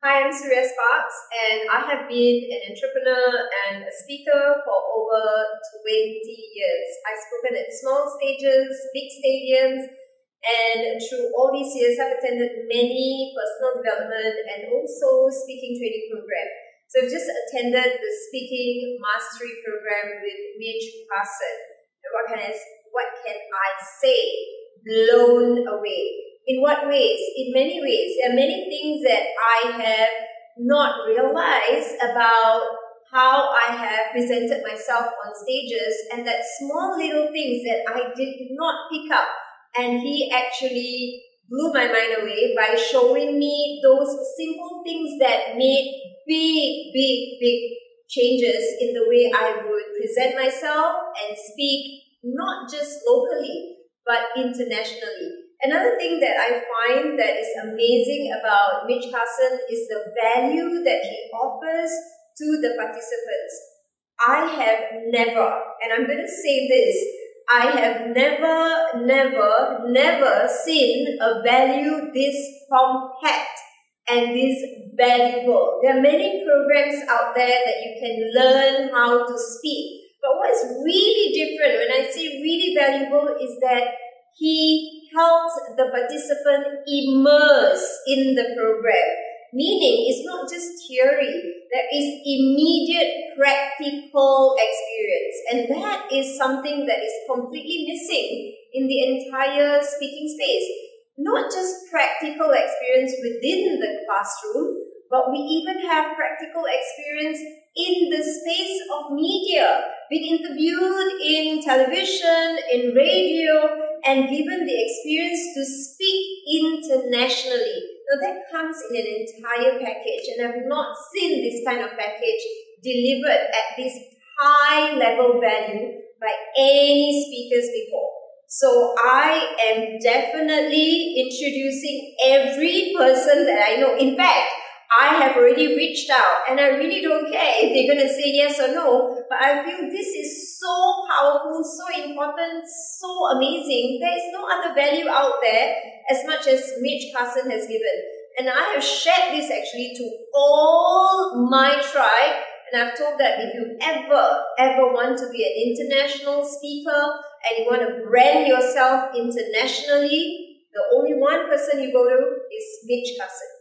Hi, I'm Suria Sparks, and I have been an entrepreneur and a speaker for over 20 years. I've spoken at small stages, big stadiums, and through all these years, I've attended many personal development and also speaking training programs. So I've just attended the speaking mastery program with Mitch Carson. What can I, what can I say? Blown away in what ways? In many ways. There are many things that I have not realized about how I have presented myself on stages and that small little things that I did not pick up. And he actually blew my mind away by showing me those simple things that made big, big, big changes in the way I would present myself and speak, not just locally, but internationally. Another thing that I find that is amazing about Mitch Carson is the value that he offers to the participants. I have never, and I'm going to say this, I have never, never, never seen a value this compact and this valuable. There are many programs out there that you can learn how to speak. But what is really different when I say really valuable is that he helps the participant immerse in the program. Meaning, it's not just theory, there is immediate practical experience. And that is something that is completely missing in the entire speaking space. Not just practical experience within the classroom, but we even have practical experience in the space of media, being interviewed in television, in radio, and given the experience to speak internationally. Now that comes in an entire package and I've not seen this kind of package delivered at this high level value by any speakers before. So I am definitely introducing every person that I know. In fact, I have already reached out and I really don't care if they're going to say yes or no, but I feel this is so powerful, so important, so amazing. There is no other value out there as much as Mitch Carson has given. And I have shared this actually to all my tribe and I've told that if you ever, ever want to be an international speaker and you want to brand yourself internationally, the only one person you go to is Mitch Carson.